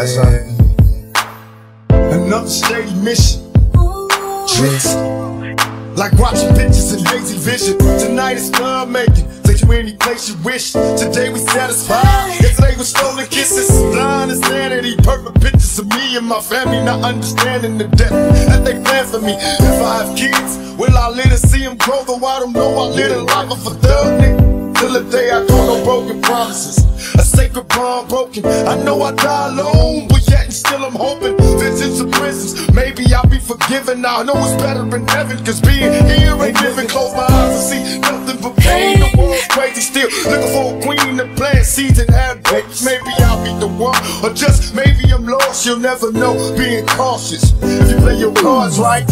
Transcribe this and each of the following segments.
That's a, another steady mission. Tricks. Like watching pictures in lazy vision. Tonight is love making. Take you any place you wish. Today we satisfied. Yesterday was stolen kisses. Blind insanity. Perfect pictures of me and my family. Not understanding the death that they plan for me. If I have kids, will I live to see them grow? Though I don't know I live a life of a thug nigga. Till the day I call no broken promises. A sacred bond broken. I know I die alone, but yet and still I'm hoping. Visits of prisons, maybe I'll be forgiven. I know it's better in heaven, cause being here ain't living. Close my eyes and see nothing but pain. The world's crazy still. Looking for a queen to plant seeds and have babies. Maybe I'll be the one, or just maybe I'm lost. You'll never know. Being cautious if you play your cards right.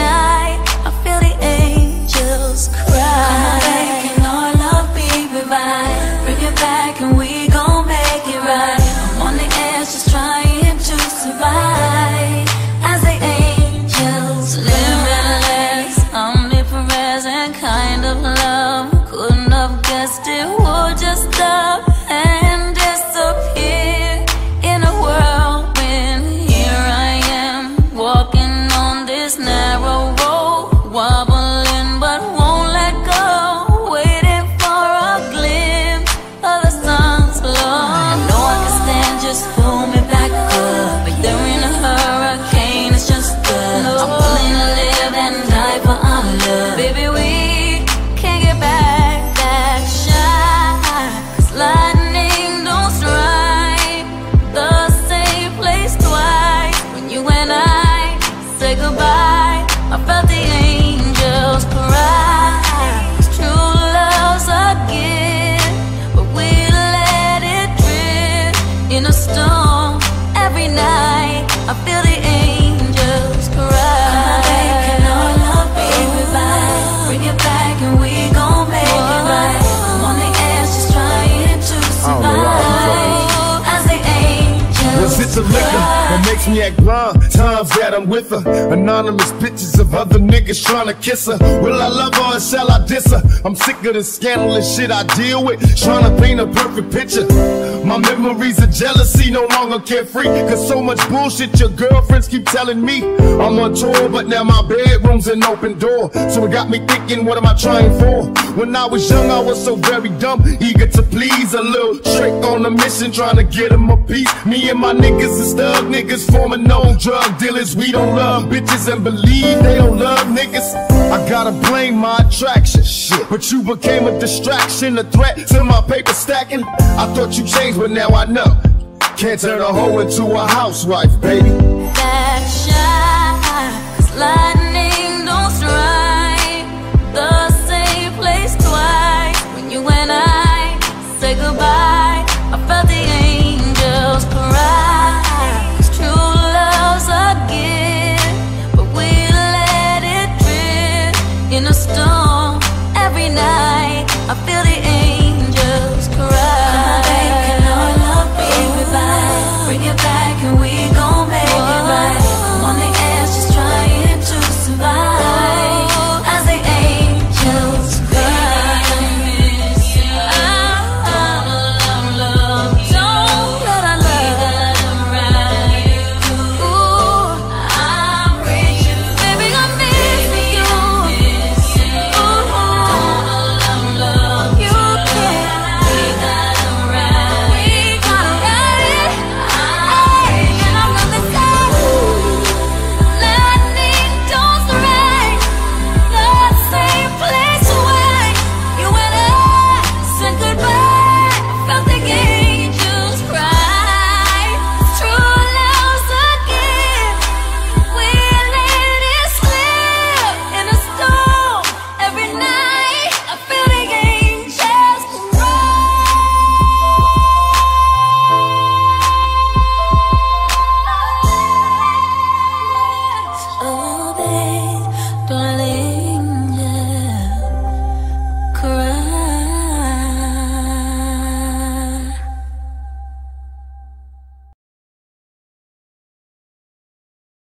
I feel the angels cry. Come back and our love be revived. Bring it back and we gon' make it right. I'm on the edge, just trying to survive. As the angels limitless, omnipresent kind of love. Couldn't have guessed it would just stop say goodbye, I felt the angels cry. 'Cause true love's a gift, but we let it drift in a storm every night. I feel the angels cry. Come back and our love be revived. Bring it back and we gon' make it right. I'm on the edge, just trying to don't know why I'm survive. As the angels Was it the liquor that makes me act blind? Times that I'm with her. Anonymous pictures of other niggas trying to kiss her. Will I love her or shall I diss her? I'm sick of the scandalous shit I deal with. Trying to paint a perfect picture. My memories of jealousy no longer carefree. Cause so much bullshit your girlfriends keep telling me. I'm on tour, but now my bedroom's an open door. So it got me thinking, what am I trying for? When I was young, I was so very dumb, eager to please. A little trick on a mission, trying to get him a piece. Me and my niggas is thug niggas, forming known drug dealers. We don't love bitches and believe they don't love niggas. I gotta blame my attraction, shit. But you became a distraction, a threat to my paper stacking. I thought you changed, but now I know. Can't turn a hoe into a housewife, baby.